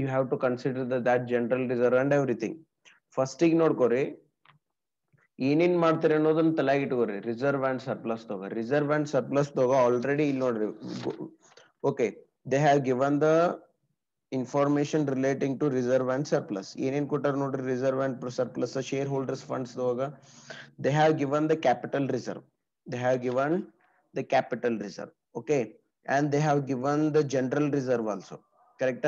You have to consider that general reserve and everything ಫಸ್ಟಿಗೆ ನೋಡ್ಕೋರಿ, ಏನೇನ್ ಮಾಡ್ತಾರೆ ಅನ್ನೋದನ್ನ ತಲೆಗೆ ಇಟ್ಕೋರಿ. ರಿಸರ್ವ್ ಅಂಡ್ ಸರ್ಪ್ಲಸ್ ತಗೋ. ರಿಸರ್ವ್ ಅಂಡ್ ಸರ್ಪ್ಲಸ್ ತಗೋ ಆಲ್ರೆಡಿ ಇಲ್ಲಿ ನೋಡ್ರಿ. Okay they have given the information relating to reserve and surplus ಏನೇನ್ ಕೊಟ್ಟಾರ ನೋಡ್ರಿ? Reserve and surplus shareholders funds ತಗೋಗ. They have given the capital reserve they have given the capital reserve okay and they have given the general reserve also correct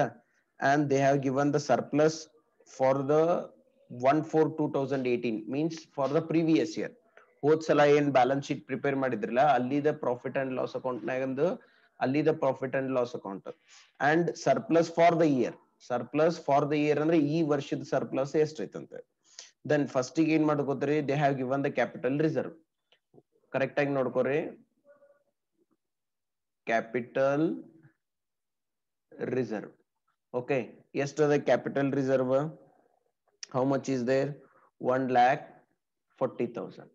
and they have given the surplus for the 1 4 2018 means for the previous year. ಹೋದ್ ಸಲ ಏನ್ balance sheet prepare ಮಾಡಿದ್ರಲ್ಲ ಅಲ್ಲಿದ profit and loss account ನಾಗಂದು ಅಲ್ಲಿದ profit and loss account and surplus for the year surplus for the year ಅಂದ್ರೆ ಈ ವರ್ಷದ surplus ಎಷ್ಟೈತಂತೆ ದೆನ್ ಫಸ್ಟ್ ಏನ್ ಮಾಡ್ಕೋತೀರಿ they have given the capital reserve correct ಆಗಿ ನೋಡ್ಕೋರಿ. Capital reserve. Okay yes to the capital reserve, how much is there? 1 lakh 40000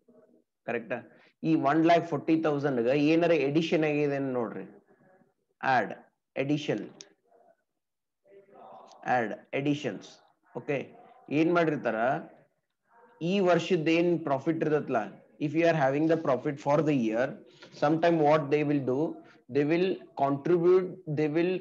correct ಈ one lakh forty thousand ಏನಾರ addition ಆಗಿದೆ ನೋಡ್ರಿ. Add addition add additions okay ಏನ್ ಮಾಡಿರ್ತಾರ? ಈ ವರ್ಷದ ಏನ್ ಪ್ರಾಫಿಟ್ ಇರತ್ತಲ್ಲ if you are having the profit for the year some time what they will do they will contribute they will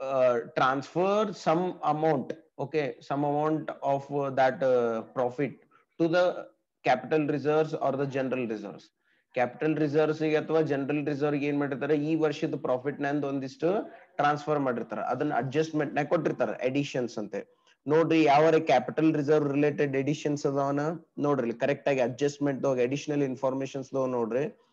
uh, transfer some amount okay some amount of uh, that uh, profit to the capital reserves or the general reserves. Capital reserves ಅಥವಾ general reserve ಏನ್ ಮಾಡಿರ್ತಾರೆ? ಈ ವರ್ಷದ profit ನಂದು ಒಂದಿಷ್ಟು transfer ಮಾಡಿರ್ತಾರೆ. ಅದನ್ನ ಅಡ್ಜಸ್ಟ್ಮೆಂಟ್ನ ಕೊಟ್ಟಿರ್ತಾರೆ ಎಡಿಷನ್ಸ್ ಅಂತೆ. ನೋಡ್ರಿ ಯಾವ ಕ್ಯಾಪಿಟಲ್ ರಿಸರ್ವ್ ರಿಲೇಟೆಡ್ ಎಡಿಷನ್ಸ್ ಅದಾವನ? ನೋಡ್ರಿ ಕರೆಕ್ಟ್ ಆಗಿ ಅಡ್ಜಸ್ಟ್ಮೆಂಟ್ ಅಡಿಷನಲ್ ಇನ್ಫಾರ್ಮೇಶನ್ಸ್ ನೋಡ್ರಿ.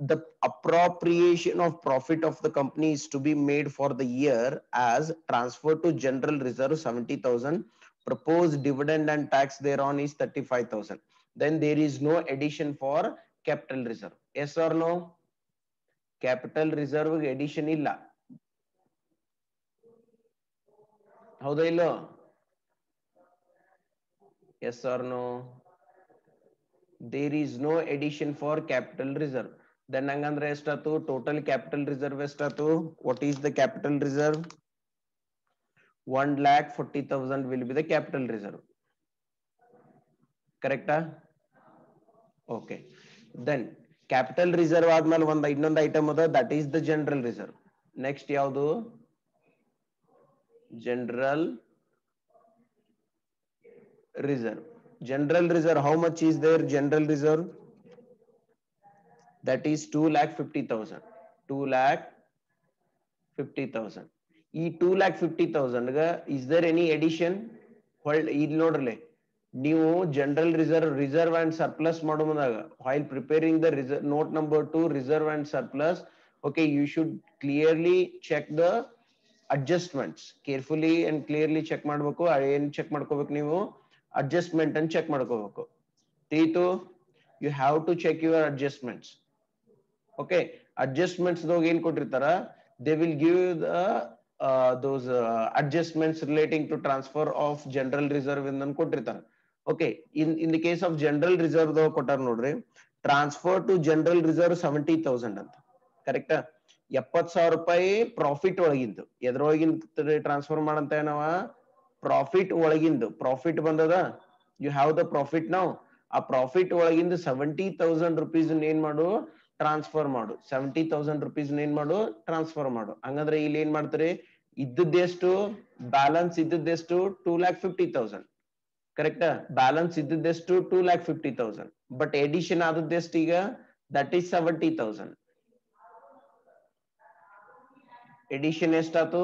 the appropriation of profit of the company is to be made for the year as transfer to general reserve 70000 proposed dividend and tax thereon is 35000 then there is no addition for capital reserve yes or no capital reserve addition illa ಹೌದಾ ಇಲ್ಲೋ yes or no there is no addition for capital reserve then ಹಂಗಂದ್ರೆ ಎಷ್ಟಾತು total capital reserve ಎಷ್ಟಾತು what is the capital reserve one lakh forty thousand will be the capital reserve ಕರೆಕ್ಟಾ okay then capital reserve ಆದ್ಮೇಲೆ ಒಂದ್ ಇನ್ನೊಂದು item ಅದ that is the general reserve next ಯಾವುದು general reserve general reserve how much is there general reserve that is 2 lakh 50000 2 lakh 50000 ಈ 2 lakh 50000 ಗ is there any addition ಹೊಳ್ ಇಲ್ಲಿ ನೋಡ್ರಲೆ ನೀವು general reserve reserve and surplus ಮಾಡೋ ಮುಂದಾಗ while preparing the reserve note number 2 reserve and surplus okay you should clearly check the adjustments carefully and clearly check ಮಾಡ್ಬೇಕು ಏನ್ check ಮಾಡ್ಕೋಬೇಕು ನೀವು ಅಡ್ಜಸ್ಟ್ಮೆಂಟ್ ಅನ್ನು ಚೆಕ್ ಮಾಡ್ಕೋಬೇಕು ತೀತು you have to check your adjustments okay adjustments ಏನ್ ಕೊಟ್ಟಿರ್ತಾರ? They will give the those adjustments relating to transfer of general reserve ಇಂದ ಕೊಟ್ಟಿರ್ತಾರ. Okay in in the case of general reserve ಕೊಟ್ಟಾರ ನೋಡ್ರಿ transfer to general reserve seventy thousand ಅಂತ. ಕರೆಕ್ಟಾ ಎಪ್ಪತ್ ಸಾವಿರ ರೂಪಾಯಿ ಪ್ರಾಫಿಟ್ ಒಳಗಿಂದು. ಎದ್ರೊಳಗಿಂದ ಟ್ರಾನ್ಸ್ಫರ್ ಮಾಡಂತ ಏನವ? ಪ್ರಾಫಿಟ್ ಒಳಗಿಂದು. ಪ್ರಾಫಿಟ್ ಬಂದದ? ಯು ಹ್ಯಾವ್ ದ ಪ್ರಾಫಿಟ್ ನಾವ್ ಆ ಪ್ರಾಫಿಟ್ ಒಳಗಿಂದ ಸೆವೆಂಟಿ ತೌಸಂಡ್ ರುಪೀಸ್ ಏನ್ ಮಾಡು? ಟ್ರಾನ್ಸ್ಫರ್ ಮಾಡು. ಸೆವೆಂಟಿ ತೌಸಂಡ್ ರುಪೀಸ್ ಏನ್ ಮಾಡು ಟ್ರಾನ್ಸ್ಫರ್ ಮಾಡು. ಹಂಗಂದ್ರೆ ಇಲ್ಲಿ ಏನ್ ಮಾಡ್ತಾರೆ? ಇದ್ದದ್ದೆಷ್ಟು? Balance ಇದ್ದದ್ದೆಷ್ಟು? Two lakh fifty thousand correct balance ಇದ್ದದ್ದೆಷ್ಟು? Two lakh fifty thousand but addition ಆದದ್ದೆಷ್ಟು ಈಗ? That is seventy thousand addition ಎಷ್ಟಾತು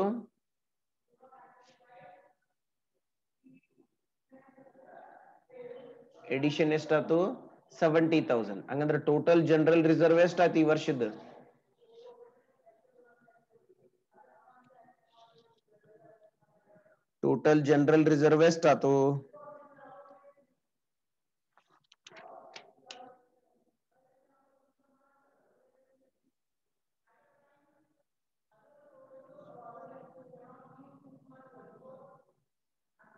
addition ಎಷ್ಟಾತು seventy thousand ಹಂಗಂದ್ರೆ ಟೋಟಲ್ ಜನರಲ್ ರಿಸರ್ವ್ ಎಷ್ಟಾತು ಈ ವರ್ಷದ total general reserve ಎಷ್ಟಾತು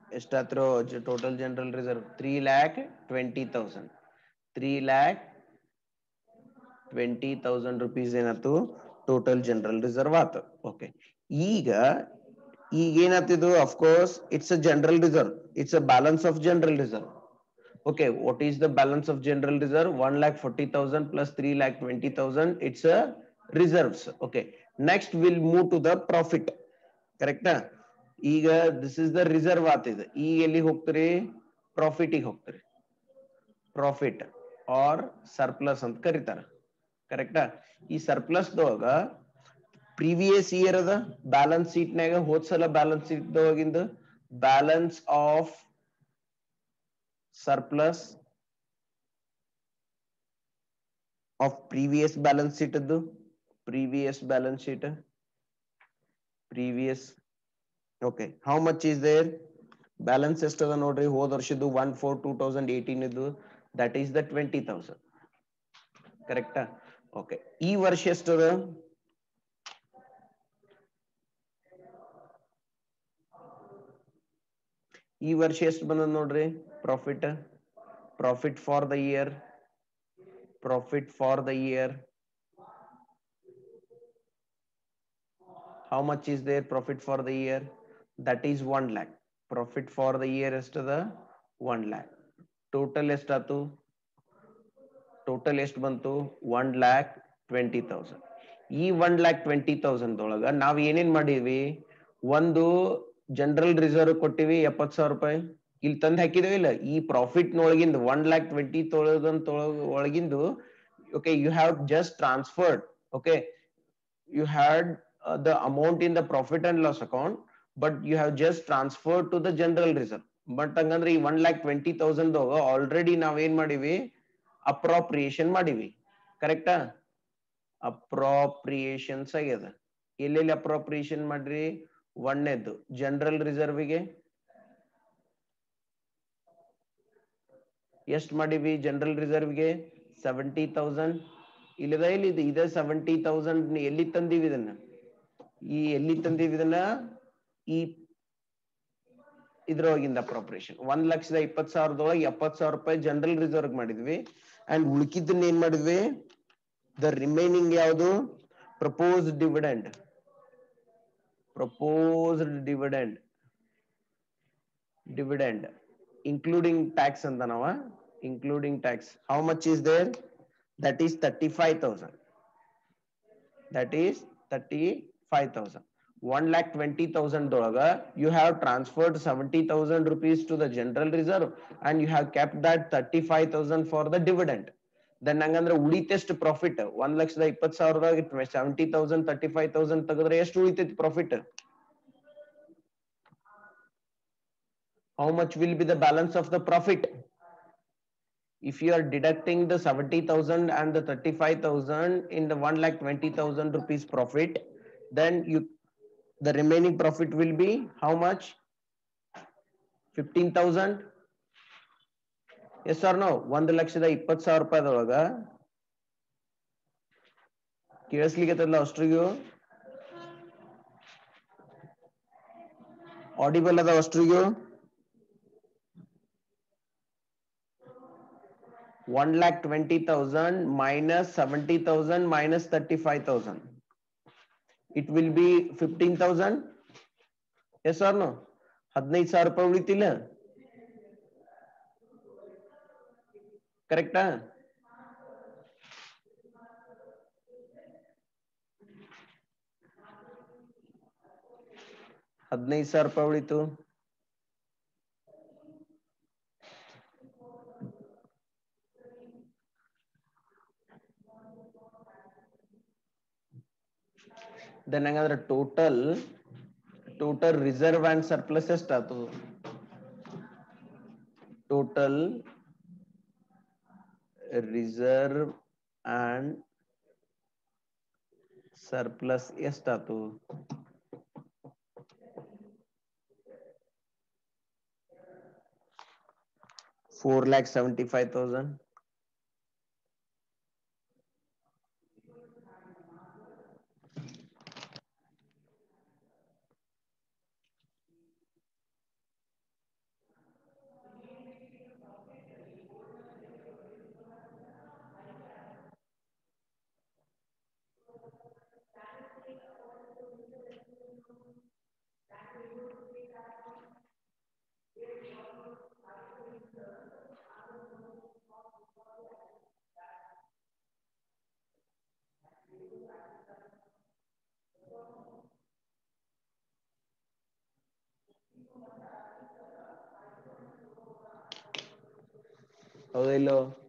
ಎಷ್ಟಾತ್ರೋ total general reserve three lakh twenty thousand three lakh twenty thousand rupees ಏನಾಯ್ತು? Total general reserve ಆತು okay ಈಗ ಈಗ ಏನಾಗ್ತಿದ್ದು of course it's a general reserve it's a balance of general reserve okay, what is the balance of general reserve? 1 lakh 40000 plus 3 lakh 20000 it's a reserves okay next will move to the profit correct ಈಗ this is the reserve ಆತಿದೆ ಈಗ ಎಲ್ಲಿ ಹೋಗ್ತೀರಿ? Profit ಹೋಗ್ತೀರಿ. Profit or surplus ಅಂತ ಕರೀತಾರ. ಕರೆಕ್ಟಾ ಈ ಸರ್ಪ್ಲಸ್ದೊಳಗ ಪ್ರೀವಿಯಸ್ ಇಯರ್ ಅದ ಬ್ಯಾಲೆನ್ಸ್ ಶೀಟ್ ನಾಗ ಹೋದ್ಸಲ balance sheet ದೊಳಗಿಂದ balance of surplus of previous balance sheet ಅದು previous balance sheet previous okay how much is there balance ಎಷ್ಟದ ನೋಡ್ರಿ? ಹೋದ ವರ್ಷದ್ದು one four two thousand eighteen ಇದು that is the twenty thousand ಕರೆಕ್ಟಾ okay ಈ ವರ್ಷ ಎಷ್ಟದ ಈ ವರ್ಷ ಎಷ್ಟು ಬಂದದ ನೋಡ್ರಿ profit profit for the year profit for the year how much is their profit for the year that is 1 lakh profit for the year ಎಷ್ಟದ 1 lakh Total ಎಷ್ಟಾತು total ಎಷ್ಟು ಬಂತು? ಒನ್ ಲ್ಯಾಕ್ ಟ್ವೆಂಟಿ ತೌಸಂಡ್ ಈ ಒನ್ ಲ್ಯಾಕ್ ಟ್ವೆಂಟಿ ತೌಸಂಡ್ ಒಳಗ ನಾವ್ ಏನೇನ್ ಮಾಡೀವಿ ಒಂದು general reserve ಕೊಟ್ಟಿವಿ ಎಪ್ಪತ್ ಸಾವಿರ ರೂಪಾಯಿ. ಇಲ್ಲಿ ತಂದು ಹಾಕಿದೇವಿ ಇಲ್ಲ? ಈ ಪ್ರಾಫಿಟ್ ಒಳಗಿಂದ one lakh twenty ಒಳಗಿಂದು okay you have just transferred okay you had the amount in the profit and loss account but you have just transferred to the general reserve. But ಹಂಗಂದ್ರೆ ಈ one lakh twenty thousand already ನಾವ್ ಏನ್ ಮಾಡಿವಿ? Appropriation ಮಾಡಿವಿ. ಕರೆಕ್ಟಾ ಅಪ್ರಾಪ್ರಿಯೇಷನ್ಸ್ ಆಗ್ಯದ. ಎಲ್ಲೆಲ್ಲಿ appropriation ಮಾಡ್ರಿ? ಒಣ್ಣೆದ್ದು ಜನರಲ್ ರಿಸರ್ವ್ಗೆ ಎಷ್ಟ್ ಮಾಡಿವಿ ಜನರಲ್ ರಿಸರ್ವ್ಗೆ ಸೆವೆಂಟಿ ತೌಸಂಡ್ ಇಲ್ಲದ ಇಲ್ಲಿ ಇದೆ ಸೆವೆಂಟಿ ತೌಸಂಡ್ ಎಲ್ಲಿ ತಂದೀವಿ ಇದನ್ನ? ಈ ಎಲ್ಲಿ ತಂದೀವಿ ಇದನ್ನ? ಈ ಇದ್ರೊಳಗಿಂದ ಅಪ್ರೋಪ್ರಿಯೇಷನ್ ಒಂದ್ ಲಕ್ಷದ ಇಪ್ಪತ್ ಸಾವಿರದೊಳಗೆ ಎಪ್ಪತ್ ಸಾವಿರ ರೂಪಾಯಿ ಜನರಲ್ ರಿಸರ್ವ್ ಮಾಡಿದ್ವಿ. ಅಂಡ್ ಉಳಿಕಿದ್ದನ್ನ ಏನ್ ಮಾಡಿದ್ವಿ? ದ ರಿಮೈನಿಂಗ್ ಯಾವುದು? Propose dividend proposed dividend dividend including tax ಅಂತ ನಾವ including tax how much is there that is 35,000. That is 35,000. 1 lakh 20,000 dollar, you have transferred 70,000 rupees to the general reserve and you have kept that 35,000 for the dividend. Then ಹಂಗಂದ್ರೆ ಉಳಿತೆಷ್ಟು profit ಒಂದ್ ಲಕ್ಷದ ಇಪ್ಪತ್ ಸಾವಿರದಾಗ seventy thousand thirty five thousand ತೆಗೆದ್ರೆ ಎಷ್ಟು ಉಳಿತೈತಿ profit how much will be the balance of the profit if you are deducting the 70,000 and the 35,000 in the 1 lakh 20,000 rupees profit, then you, the remaining profit will be how much 15000 yes or no 1 ಲಕ್ಷದ 20000 ರೂಪಾಯಿದೊಳಗ ಕೇಳಿಸ್ಲಿಕತ್ತಲ್ಲ ಅಷ್ಟ್ರಿಗೂ audible ಅದ ಅಷ್ಟ್ರಿಗೂ 1 lakh 20000 minus 70000 minus 35000 it will be fifteen thousand yes or no ಹದಿನೈದು ಸಾವಿರ ರೂಪಾಯಿ ಉಳಿತಿಲ್ಲ? ಕರೆಕ್ಟಾ ಹದಿನೈದು ಸಾವಿರ ರೂಪಾಯಿ ಉಳಿತು. ದೆನ್ ಹಂಗಂದ್ರೆ total total reserve and surplus ಎಷ್ಟಾತು total reserve and surplus ಎಷ್ಟಾತು four lakh seventy five thousand ಹೌದಾ Odelo.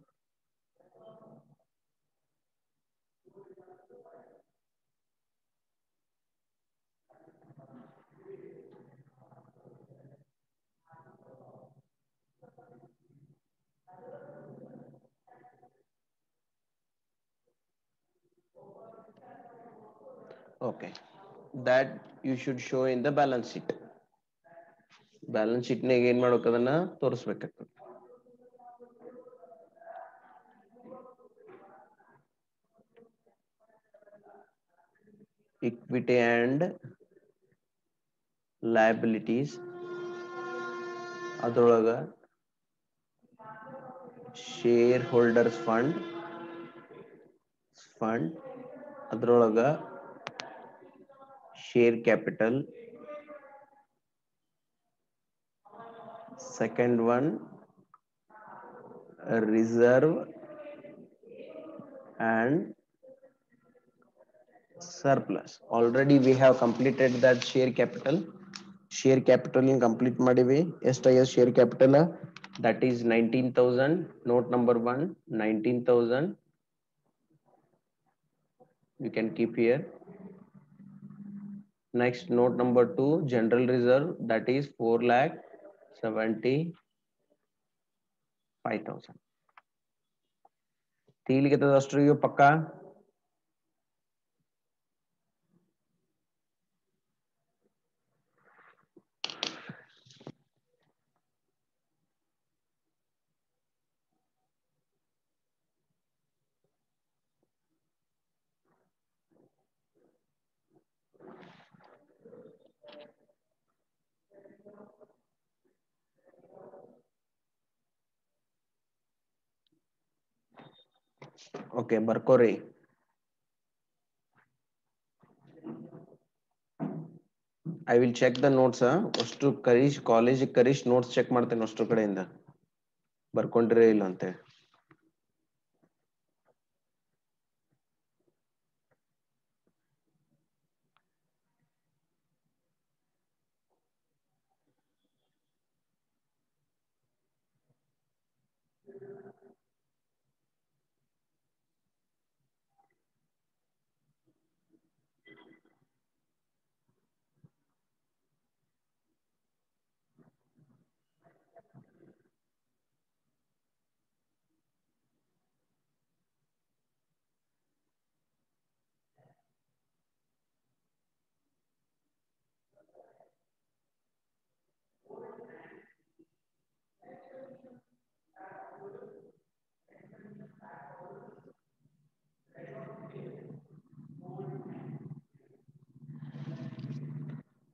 okay that you should show in the balance sheet balance ಶೀಟ್ನಾಗ ಏನ್ ಮಾಡ್ಬೇಕು ಅದನ್ನ ತೋರಿಸ್ಬೇಕಾಗ್ತದೆ equity and liabilities ಅದ್ರೊಳಗ ಶೇರ್ ಹೋಲ್ಡರ್ಸ್ ಫಂಡ್ ಫಂಡ್ ಅದ್ರೊಳಗ share capital. Second one, reserve and surplus. Already we have completed that share capital. Share capital in complete Madiwe, STIS share capital, that is 19,000, note number one, 19,000. You can keep here. Next note number two, general reserve that is four lakh seventy five thousand. तीन कितना दस रुपये पक्का okay ಬರ್ಕೋರಿ I will check the notes ಅಷ್ಟು Karish college Karish notes check ಮಾಡ್ತೇನೆ ಅಷ್ಟು ಕಡೆಯಿಂದ. ಬರ್ಕೊಂಡಿರೇ ಇಲ್ಲ ಅಂತೇಳಿ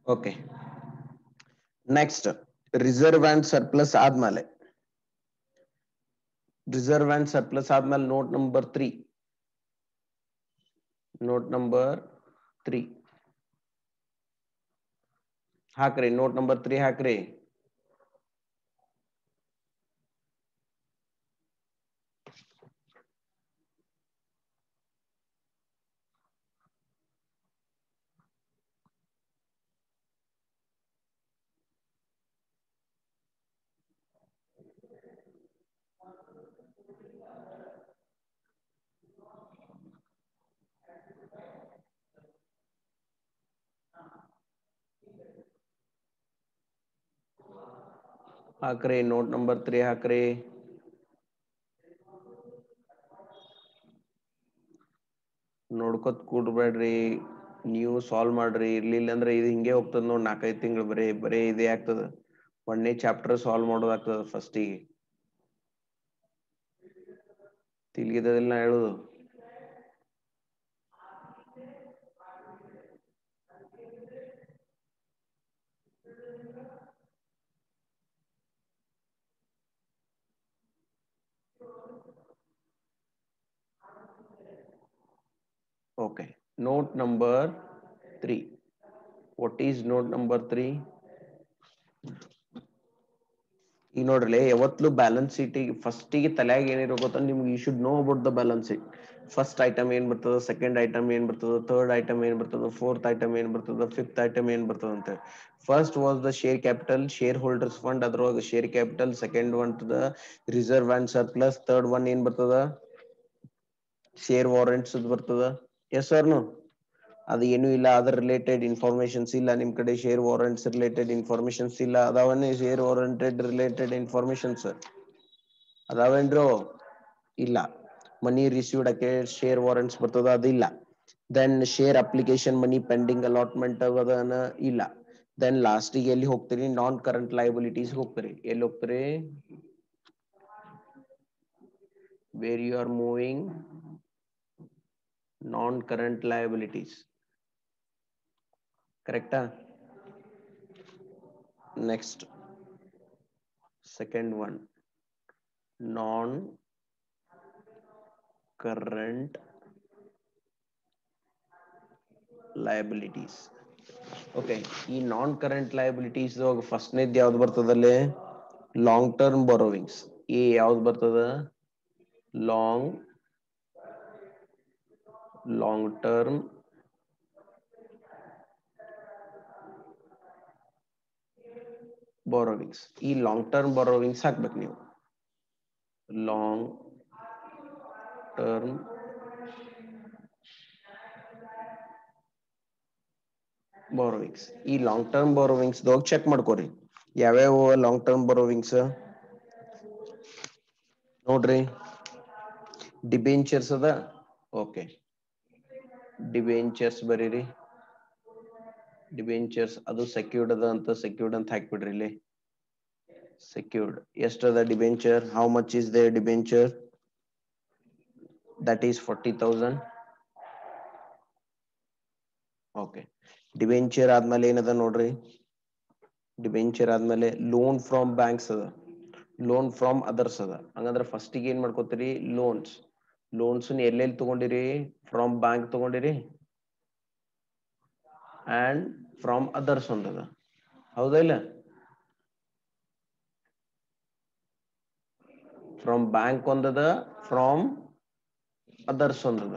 okay next reserve and surplus ఆద్మాలే reserve and surplus ఆద్మాల్ note number three note number three हाकरे note number three हाकरे ಹಾಕ್ರಿ ನೋಟ್ ನಂಬರ್ ತ್ರೀ ಹಾಕ್ರಿ. ನೋಡ್ಕೊತ್ ಕೂಡ್ಬೇಡ್ರಿ, ನೀವು ಸಾಲ್ವ್ ಮಾಡ್ರಿ. ಇರ್ಲಿಲ್ಲ ಅಂದ್ರೆ ಇದು ಹಿಂಗೆ ಹೋಗ್ತದ ನೋಡ್, ನಾಲ್ಕೈದು ತಿಂಗಳು ಬರೀ ಬರೀ ಇದೇ ಆಗ್ತದ. ಒಂದೇ ಚಾಪ್ಟರ್ ಸಾಲ್ವ್ ಮಾಡೋದಾಗ್ತದ ಫಸ್ಟಿಗೆ ತಿಲ್ಗಿದದಿಲ್ಲ ನಾ ಹೇಳುದು. Okay, note number three. What is note number three ಈಗ ನೋಡ್ರಿ ಯಾವತ್ಲು ಬ್ಯಾಲೆನ್ಸ್ ಶೀಟಿಗೆ ಫಸ್ಟಿಗೆ ತಲೆಯಾಗ ಏನಿರೋ ಗೊತ್ತ ನಿಮ್ಗೆ you should know about the balance sheet first item ಏನ್ ಬರ್ತದ ಸೆಕೆಂಡ್ ಐಟಮ್ ಏನ್ ಬರ್ತದ ಥರ್ಡ್ ಐಟಮ್ ಏನ್ ಬರ್ತದ ಫೋರ್ತ್ ಐಟಮ್ ಏನ್ ಬರ್ತದ ಫಿಫ್ತ್ ಐಟಮ್ ಏನ್ ಬರ್ತದ ಅಂತ first was the share capital shareholders fund ಅದ್ರೊಳಗೆ share capital second one the reserve and surplus third one ಏನ್ ಬರ್ತದ? ಶೇರ್ ವಾರೆಂಟ್ಸ್ ಬರ್ತದ. ಎಸ್ ಸರ್ನು ಅದು ಏನು ಇಲ್ಲ ಅದ್ರ ರಿಲೇಟೆಡ್ ಇನ್ಫಾರ್ಮೇಶನ್ಸ್ ಇಲ್ಲ, ನಿಮ್ ಕಡೆ ಶೇರ್ ವಾರಂಟ್ಸ್ ರಿಲೇಟೆಡ್ ಇನ್ಫಾರ್ಮೇಶನ್ಸ್ ಇಲ್ಲ ಅದಾವನ್ನೇ ಶೇರ್ ವಾರಂಟೆಡ್ ರಿಲೇಟೆಡ್ ಇನ್ಫಾರ್ಮೇಶನ್ಸ್ ಅದಾವೇನ್ರು? ಇಲ್ಲ. ಮನಿ ರಿಸೀವ್ಡ್ ಅಕೆ ಶೇರ್ ವಾರಂಟ್ಸ್ ಬರ್ತದ ಅದಿಲ್ಲ then share application money pending allotment ಅದನ ಇಲ್ಲ. ದೆನ್ ಲಾಸ್ಟಿಗೆ ಎಲ್ಲಿ ಹೋಗ್ತೀರಿ? ನಾನ್ ಕರೆಂಟ್ ಲಯಬಿಲಿಟೀಸ್ ಹೋಗ್ತೀರಿ. ಎಲ್ಲಿ ಹೋಗ್ತೀರಿ? Where you are moving non-current liabilities correct next second one non current liabilities okay ಈ ನಾನ್ ಕರೆಂಟ್ ಲಯಬಿಲಿಟೀಸ್ ಫಸ್ಟ್ನೇದ್ ಯಾವ್ದು ಬರ್ತದಲ್ಲಿ ಲಾಂಗ್ ಟರ್ಮ್ ಬರೋವಿಂಗ್ಸ್ ಎ ಯಾವ್ದು ಬರ್ತದ ಲಾಂಗ್ ಲಾಂಗ್ ಟರ್ಮ್ ಬಾರೋವಿಂಗ್ಸ್ ಈ ಲಾಂಗ್ ಟರ್ಮ್ ಬಾರೋವಿಂಗ್ಸ್ ಹಾಕ್ಬೇಕು ನೀವು ಲಾಂಗ್ ಟರ್ಮ್ ಬಾರೋವಿಂಗ್ಸ್ ಈ ಲಾಂಗ್ ಟರ್ಮ್ ಬಾರೋವಿಂಗ್ಸ್ ದಾಗ ಚೆಕ್ ಮಾಡ್ಕೋರಿ ಯಾವ್ಯಾವ ಲಾಂಗ್ ಟರ್ಮ್ ಬಾರೋವಿಂಗ್ಸ್ ನೋಡ್ರಿ ಡಿಬೆಂಚರ್ಸ್ ಅದ ಓಕೆ ಡಿಬೆಂಚರ್ಸ್ ಬರೀರಿ. ಡಿಬೆಂಚರ್ಸ್ ಅದು ಸೆಕ್ಯೂರ್ಡ್ ಅದ ಅಂತ ಸೆಕ್ಯೂರ್ಡ್ ಅಂತ ಹಾಕ್ಬಿಡ್ರಿ ಇಲ್ಲಿ. Secured ಎಷ್ಟದ debenture how much is the debenture that is forty thousand okay debenture ಆದ್ಮೇಲೆ ಏನದ ನೋಡ್ರಿ? ಡಿಬೆಂಚರ್ ಆದ್ಮೇಲೆ ಲೋನ್ ಫ್ರಮ್ ಬ್ಯಾಂಕ್ಸ್ ಅದ. ಲೋನ್ ಫ್ರಾಮ್ ಅದರ್ಸ್ ಅದ. ಹಂಗಂದ್ರೆ ಫಸ್ಟಿಗೆ ಏನ್ ಮಾಡ್ಕೋತೀರಿ? ಲೋನ್ಸ್ ಲೋನ್ಸ್ ಎಲ್ಲೆಲ್ಲಿ ತಗೊಂಡಿರಿ ಫ್ರಮ್ ಬ್ಯಾಂಕ್ ತಗೊಂಡಿರಿ ಅಂಡ್ ಫ್ರಮ್ ಅದರ್ಸ್ ಒಂದದ ಹೌದಾ ಇಲ್ಲ ಫ್ರಮ್ ಬ್ಯಾಂಕ್ ಒಂದದ ಫ್ರಮ್ ಅದರ್ಸ್ ಒಂದದ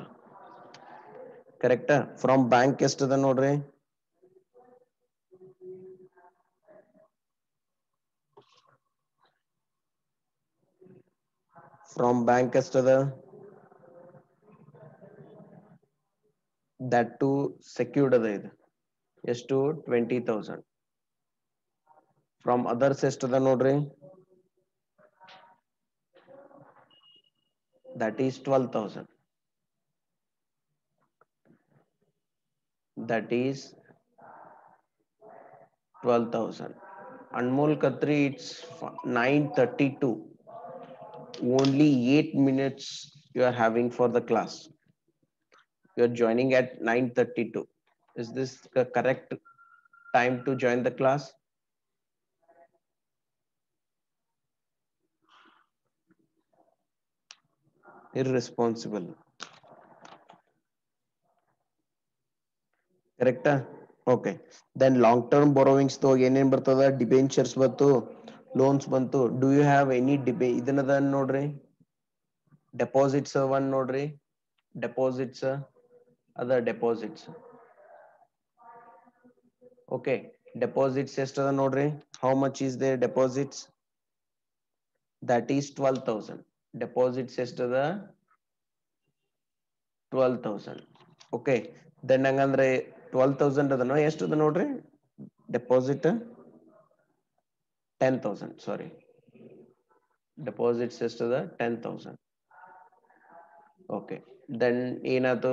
ಕರೆಕ್ಟಾ ಫ್ರಮ್ ಬ್ಯಾಂಕ್ ಎಷ್ಟದ ನೋಡ್ರಿ from bank ಎಷ್ಟದ that to secured ಅದ ಇದು ಎಷ್ಟು ಟ್ವೆಂಟಿ ತೌಸಂಡ್ ಫ್ರಮ್ ಅದರ್ಸ್ ಎಷ್ಟದ ನೋಡ್ರಿ that is twelve thousand that is 12000 anmol khatri it's 932 only 8 minutes you are having for the class you are joining at 932 is this the correct time to join the class irresponsible ಕರೆಕ್ಟಾ okay then long term borrowings ಏನೇನ್ ಬರ್ತದ debentures ಬಂತು loans ಬಂತು do you have any ಡಿಬೆ ಇದನ್ನದ ನೋಡ್ರಿ deposits one ನೋಡ್ರಿ deposits ಅದ ಡೆಪಾಸಿಟ್ಸ್ ಓಕೆ ಡೆಪಾಸಿಟ್ಸ್ ಎಷ್ಟದ ನೋಡ್ರಿ? Much is they deposits that is twelve thousand deposits ಎಷ್ಟದ? Twelve thousand okay then ಹಂಗಂದ್ರೆ ಟ್ವೆಲ್ ತೌಸಂಡ್ ಅದನ ಎಷ್ಟು ಅದ ನೋಡ್ರಿ ಟೆನ್ ತೌಸಂಡ್ ಸಾರಿ ಡೆಪಾಸಿಟ್ಸ್ ಎಷ್ಟದ? ಟೆನ್ ತೌಸಂಡ್ ಓಕೆ ದೆನ್ ಏನಾಯ್ತು?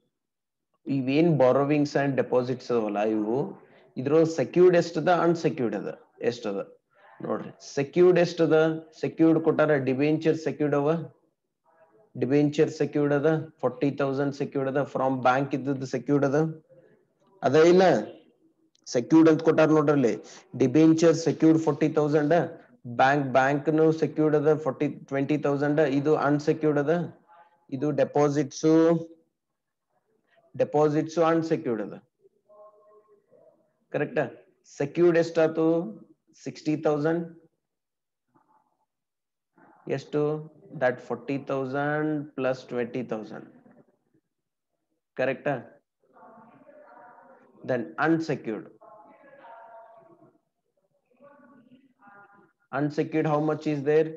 ಇವೇನ್ ಬಾರೋವಿಂಗ್ಸ್ ಅಂಡ್ ಡೆಪಾಸಿಟ್ಸ್ ಅದವಲ್ಲ ಇವು? ಇದ್ರ ಸೆಕ್ಯೂರ್ಡ್ ಎಷ್ಟದ ಅನ್ಸೆಕ್ಯೂರ್ಡ್ ಅದ? ಎಷ್ಟದ? ನೋಡ್ರಿ. ಸೆಕ್ಯೂರ್ಡ್ ಎಷ್ಟದ? ಸೆಕ್ಯೂರ್ಡ್ ಕೊಟ್ಟಾರ ಡಿಬೆಂಚರ್ ಸೆಕ್ಯೂರ್ಡ್ ಅವ? ಡಿಬೆಂಚರ್ ಸೆಕ್ಯೂರ್ಡ್ ಅದ? ಫೋರ್ಟಿ ತೌಸಂಡ್ ಸೆಕ್ಯೂರ್ಡ್ ಅದ? ಫ್ರಮ್ ಬ್ಯಾಂಕ್ ಇದ್ದದ್ದು ಸೆಕ್ಯೂರ್ಡ್ ಅದ? ಅದ ಇಲ್ಲ? ಸೆಕ್ಯೂರ್ಡ್ ಅಂತ ಕೊಟ್ಟಾರ ನೋಡ್ರಲ್ಲಿ debenture secured forty thousand bank bank secured ಅದ ಫೋರ್ಟಿ ಟ್ವೆಂಟಿ ತೌಸಂಡ್ ಇದು ಅನ್ಸೆಕ್ಯೂರ್ಡ್ ಅದ? ಇದು deposits ಡೆಪಾಸಿಟ್ಸ್ ಅನ್ಸೆಕ್ಯೂರ್ಡ್ ಅದ ಕರೆಕ್ಟ್ ಸೆಕ್ಯೂರ್ಡ್ ಎಷ್ಟಾತು ಸಿಕ್ಸ್ಟಿ ತೌಸಂಡ್ ಎಷ್ಟು that forty thousand plus twenty thousand ಕರೆಕ್ಟಾ then unsecured unsecured how much is there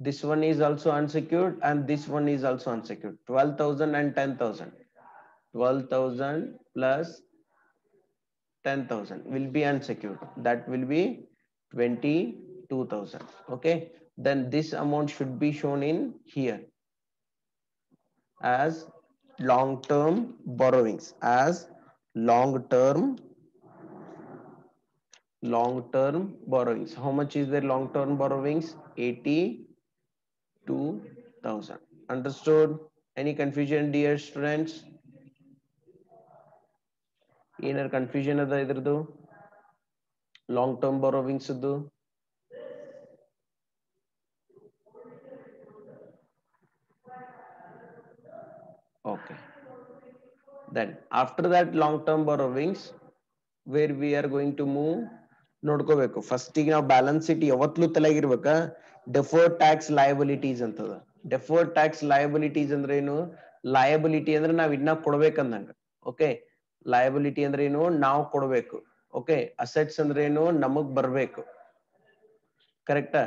this one is also unsecured and this one is also unsecured 12000 and 10000 12000 plus 10000 will be unsecured. That will be 22000 okay? Then this amount should be shown in here as long term borrowings as long term long term borrowings. How much is their long term borrowings 82000 understood? Any confusion dear students ಏನಾರ confusion ಅದ ಇದ್ರದ್ದು long term borrowings okay then after that long term borrowings where we are going to move ನೋಡ್ಕೋಬೇಕು. First ಈಗ ನಾವು balance sheet ಯಾವತ್ತೂ ತಲೆಗಿರ್ಬೇಕ. Deferred tax liabilities ಅಂತದ. Deferred tax liabilities ಅಂದ್ರೆ ಏನು? ಲಯಬಿಲಿಟಿ ಅಂದ್ರೆ ನಾವ್ ಇನ್ನ ಕೊಡ್ಬೇಕಂದಂಗ. ಓಕೆ ಲಯಬಿಲಿಟಿ ಅಂದ್ರೆ ಏನು? ನಾವು ಕೊಡ್ಬೇಕು. ಓಕೆ ಅಸೆಟ್ಸ್ ಅಂದ್ರೆ ಏನು? ನಮಗ್ ಬರ್ಬೇಕು. ಕರೆಕ್ಟಾ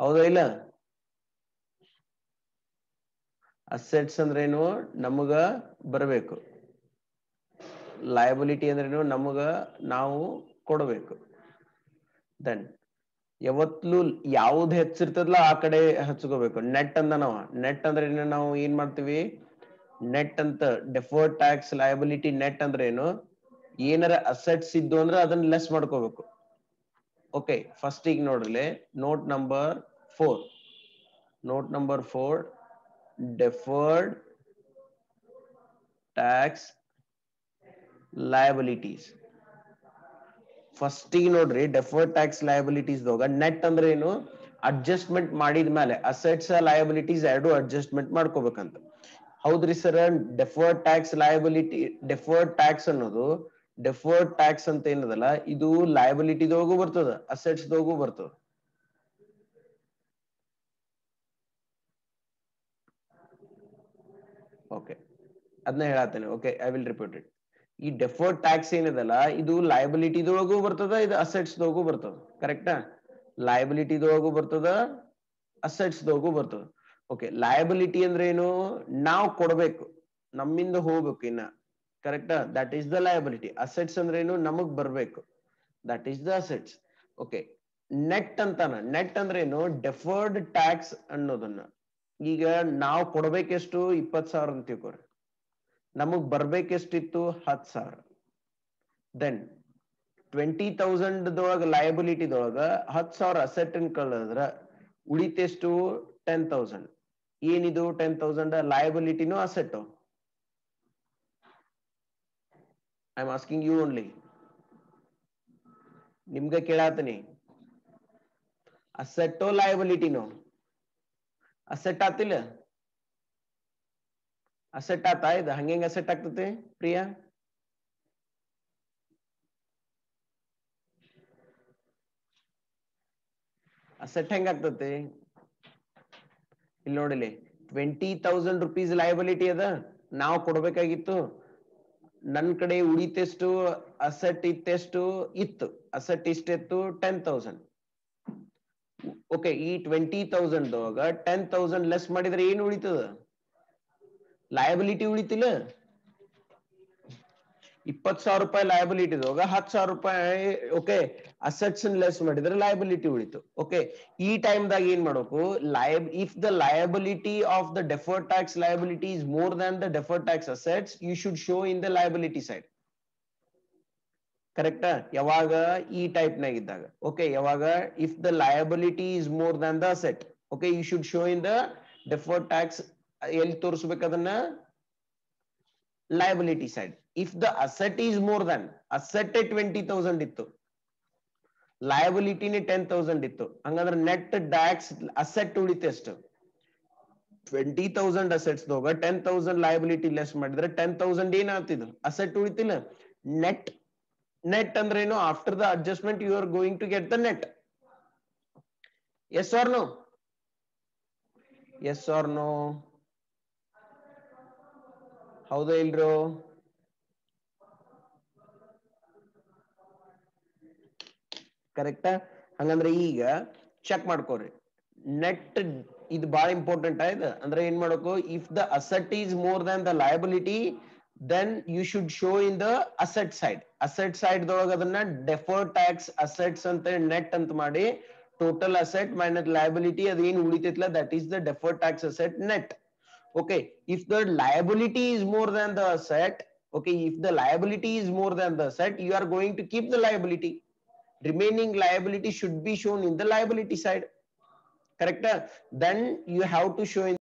ಹೌದಾ ಇಲ್ಲ? ಅಸೆಟ್ಸ್ ಅಂದ್ರೇನು ನಮಗ ಬರಬೇಕು. ಲಯಬಿಲಿಟಿ ಅಂದ್ರೇನು ನಮಗ ನಾವು ಕೊಡಬೇಕು. ದೆನ್ ಯಾವತ್ಲೂ ಯಾವ್ದು ಹೆಚ್ಚಿರ್ತದಲ್ಲ ಆ ಕಡೆ ಹಚ್ಕೋಬೇಕು. ನೆಟ್ ಅಂದ ನಾವ. ನೆಟ್ ಅಂದ್ರೆ ಏನು? ನಾವು ಏನ್ ಮಾಡ್ತೀವಿ? ನೆಟ್ ಅಂತ ಡೆಫರ್ಡ್ ಟ್ಯಾಕ್ಸ್ ಲಯಬಿಲಿಟಿ ನೆಟ್ ಅಂದ್ರೆ ಏನು? ಏನಾರ ಅಸೆಟ್ಸ್ ಇದ್ದು ಅಂದ್ರೆ ಅದನ್ನ ಲೆಸ್ ಮಾಡ್ಕೋಬೇಕು. ಓಕೆ ಫಸ್ಟ್ ಈಗ ನೋಡ್ರಿ note number four note number four deferred tax liabilities first ಈಗ ನೋಡ್ರಿ ಡೆಫರ್ಡ್ ಟ್ಯಾಕ್ಸ್ ಲಯಬಿಲಿಟೀಸ್ ನೆಟ್ ಅಂದ್ರೆ ಏನು? ಅಡ್ಜಸ್ಟ್ಮೆಂಟ್ ಮಾಡಿದ ಮೇಲೆ ಅಸೆಟ್ಸ್ ಲಯಬಿಲಿಟೀಸ್ ಎರಡು ಅಡ್ಜಸ್ಟ್ಮೆಂಟ್ ಮಾಡ್ಕೋಬೇಕಂತ. ಹೌದ್ರಿ sir deferred tax liability deferred tax ಅನ್ನೋದು ಡೆಫರ್ಡ್ ಟ್ಯಾಕ್ಸ್ ಅಂತ ಏನದಲ್ಲ, ಇದು ಲಯಬಿಲಿಟಿದೊಳಗೂ ಬರ್ತದ ಅಸೆಟ್ಸ್ ದೊಳಗೂ ಬರ್ತದ. ಓಕೆ ಅದನ್ನ ಹೇಳತ್ತೇನೆ okay I will repeat it ಈ ಡೆಫರ್ಡ್ ಟ್ಯಾಕ್ಸ್ ಏನದಲ್ಲ, ಇದು ಲಯಬಿಲಿಟಿದೊಳಗೂ ಬರ್ತದ, ಇದು ಅಸೆಟ್ಸ್ ದೊಳಗೂ ಬರ್ತದ. ಕರೆಕ್ಟಾ ಲಯಬಿಲಿಟಿದೊಳಗೂ ಬರ್ತದ ಅಸೆಟ್ಸ್ ದೊಳಗೂ ಬರ್ತದ. ಓಕೆ ಲಯಬಿಲಿಟಿ ಅಂದ್ರೆ ಏನು? ನಾವು ಕೊಡಬೇಕು, ನಮ್ಮಿಂದ ಹೋಗ್ಬೇಕು ಇನ್ನ. ಕರೆಕ್ಟಾ that is the liability assets ಅಂದ್ರೆ ಏನು? ನಮಗ್ ಬರ್ಬೇಕು. That is the assets okay net ಅಂತಾನ. ನೆಟ್ ಅಂದ್ರೆ ಏನು? ಡೆಫರ್ಡ್ ಟ್ಯಾಕ್ಸ್ ಅನ್ನೋದನ್ನ. ಈಗ ನಾವು ಕೊಡ್ಬೇಕೆಷ್ಟು? ಇಪ್ಪತ್ ಸಾವಿರ ಅಂತ ತಿಳ್ಕೊರಿ. ನಮಗ್ ಬರ್ಬೇಕೆಷ್ಟಿತ್ತು? ಹತ್ ಸಾವಿರ. ದೆನ್ ಟ್ವೆಂಟಿ ತೌಸಂಡ್ ದೊಳಗ ಲಯಬಿಲಿಟಿದೊಳಗ ಹತ್ ಸಾವಿರ ಅಸೆಟ್ ಅನ್ ಕಳೆದ್ರ ಉಳಿತೆಷ್ಟು? ಟೆನ್ ತೌಸಂಡ್ ಏನಿದು ten thousand ಲಯಬಿಲಿಟಿನೂ asset I am asking you only ನಿಮ್ಗೆ ಕೇಳಾತೀನಿ ಅಸೆಟ್ಟೋ ಲಯಬಿಲಿಟಿನೋ ಅಸೆಟ್ ಆತಿಲ್ಲ ಅಸೆಟ್ ಆತಾ ಇದು ಹಂಗೆ ಅಸೆಟ್ ಆಗ್ತತೆ ಪ್ರಿಯಾ ಅಸೆಟ್ ಹೆಂಗ ಆಗ್ತತೆ ಇಲ್ಲಿ ನೋಡಿಲಿ ಟ್ವೆಂಟಿ ತೌಸಂಡ್ ರುಪೀಸ್ ಲಯಬಿಲಿಟಿ ಅದ. ನಾವು ಕೊಡ್ಬೇಕಾಗಿತ್ತು. ನನ್ನ ಕಡೆ ಉಳಿತೆಷ್ಟು ಅಸೆಟ್ ಇತ್ತೆಷ್ಟು ಇತ್ತು. ಅಸೆಟ್ ಇಷ್ಟಿತ್ತು ಟೆನ್ ತೌಸಂಡ್ ಓಕೆ ಈ twenty thousand ten thousand less ಮಾಡಿದ್ರೆ ಏನು ಉಳಿತದ? ಲಯಬಿಲಿಟಿ ಉಳಿತಿಲ್ಲ. ಇಪ್ಪತ್ ಸಾವಿರ ರೂಪಾಯಿ ಲಯಬಿಲಿಟಿ ಇರುವಾಗ ಹತ್ತು ಸಾವಿರ ರೂಪಾಯಿ ಓಕೆ ಅಸೆಟ್ಸ್ ಲೆಸ್ ಮಾಡಿದ್ರೆ ಲಯಬಿಲಿಟಿ ಉಳಿತು. ಓಕೆ ಈ ಟೈಮ್ ದಾಗ ಏನ್ ಮಾಡಬೇಕು? ಲಯಬ್ if the liability of the defer tax liability is more than the defer tax assets you should show in the liability side correct ಯಾವಾಗ? ಈ ಟೈಪ್ ನಾಗ ಇದ್ದಾಗ. ಓಕೆ ಯಾವಾಗ? If the liability is more than the asset okay you should show in the defer tax ಎಲ್ಲಿ ತೋರಿಸ್ಬೇಕು ಅದನ್ನ? Liability side if the asset is more than asset twenty thousand ಇತ್ತು ಲಯಬಿಲಿಟಿನೇ ಟೆನ್ ತೌಸಂಡ್ ಇತ್ತು, ಹಂಗಂದ್ರೆ ನೆಟ್ ಡ್ಯಾಕ್ಸ್ ಅಸೆಟ್ ಉಳಿತು twenty thousand assets ಹೋಗ ten thousand liability less ಮಾಡಿದ್ರೆ ಟೆನ್ ತೌಸಂಡ್ ಏನ್ ಆಗ್ತಿದ್ರು ಅಸೆಟ್ ಉಳಿತಿಲ್ಲ. ನೆಟ್ ನೆಟ್ ಅಂದ್ರೆ ಏನು? After the adjustment you are going to get the net yes or no yes or no ಹೌದಾ ಇಲ್ರು ಕರೆಕ್ಟಾ ಹಂಗಂದ್ರೆ ಈಗ ಚೆಕ್ ಮಾಡ್ಕೋರಿ ನೆಟ್ ಇದು ಬಹಳ ಇಂಪಾರ್ಟೆಂಟ್ ಆಯ್ತು ಅಂದ್ರೆ ಏನ್ ಮಾಡಬೇಕು? If the asset is more than the liability then you should show in the asset side asset side ದೊಳಗ ಅದನ್ನ ಡೆಫರ್ ಟ್ಯಾಕ್ಸ್ ಅಸೆಟ್ಸ್ ಅಂತ ನೆಟ್ ಅಂತ ಮಾಡಿ ಟೋಟಲ್ ಅಸೆಟ್ ಮೈನಸ್ ಲಯಬಿಲಿಟಿ ಅದೇನ್ ಉಳಿತೈತ್ಲ? That is the defer tax asset net okay if the liability is more than the asset okay if the liability is more than the asset you are going to keep the liability. Remaining liability should be shown in the liability side. Correct? Then you have to show in